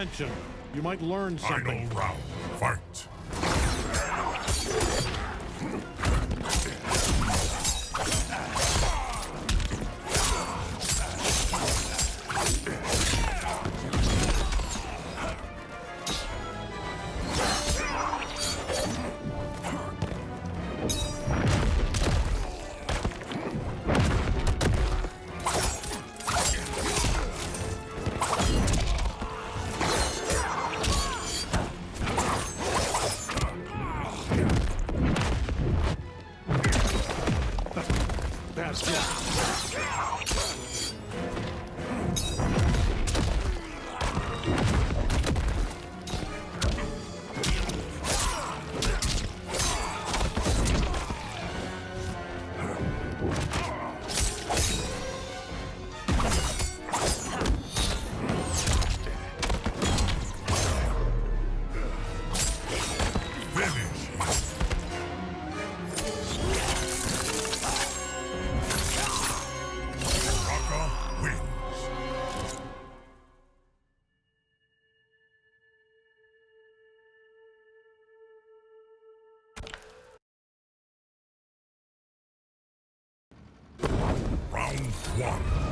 attention. You might learn something. Final round. Fight. One.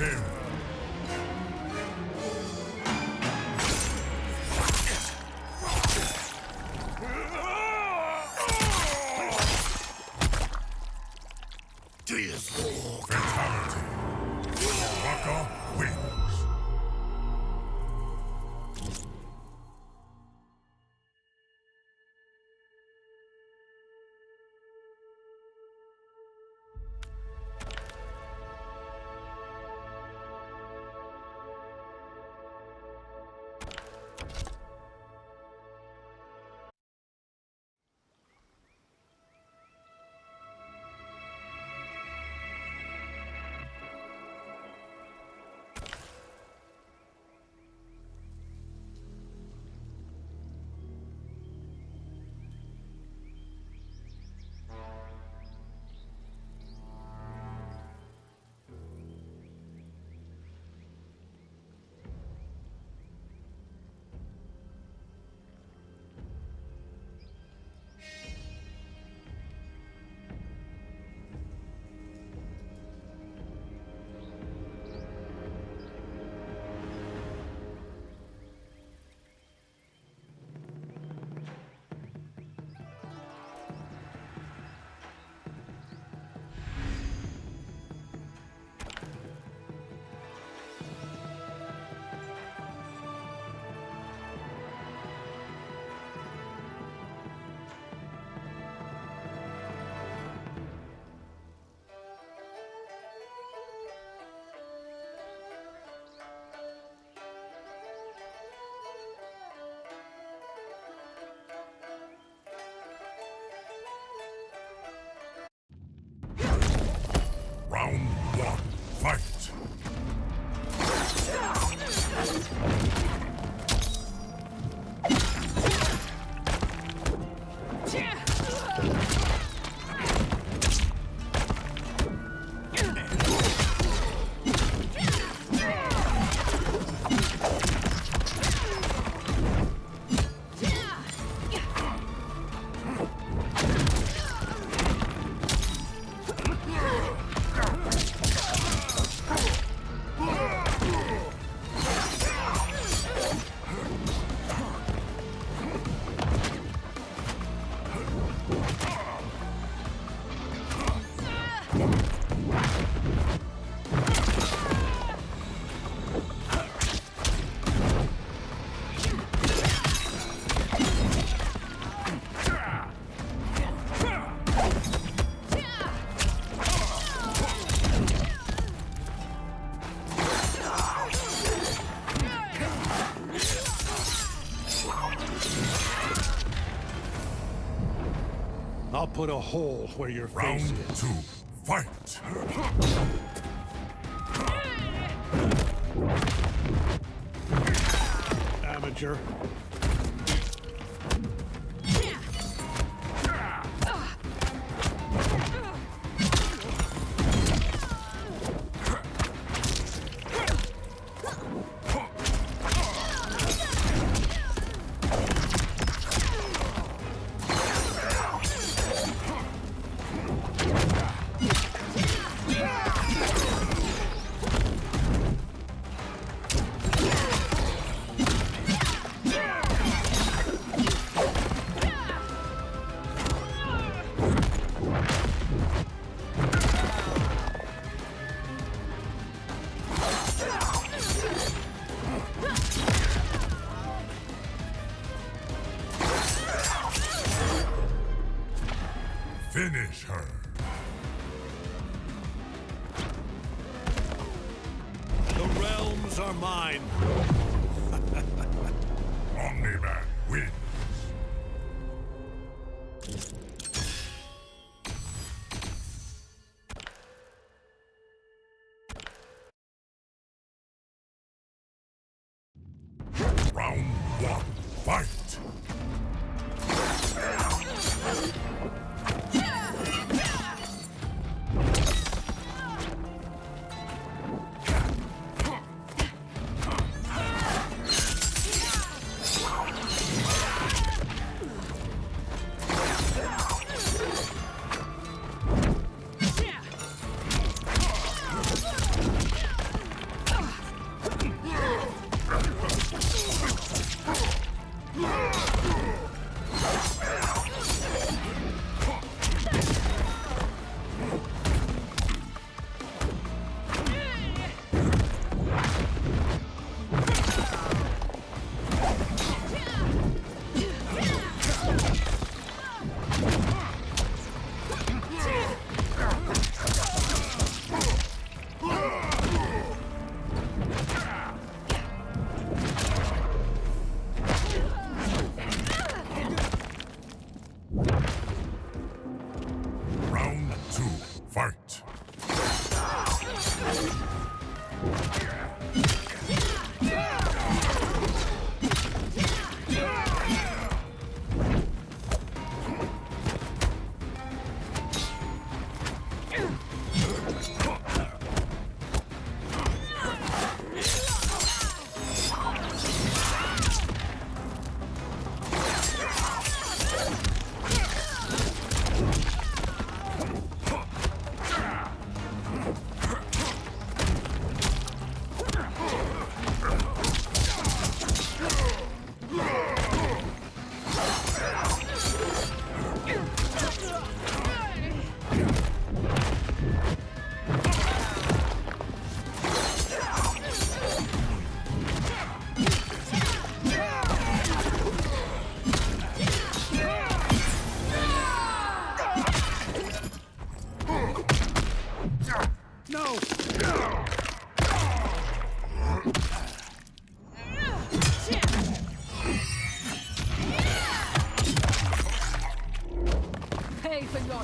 him! Put a hole where your Round face is. two, fight! Amateur. Are mine. Omni-Man wins! Round one, fight! Pay for your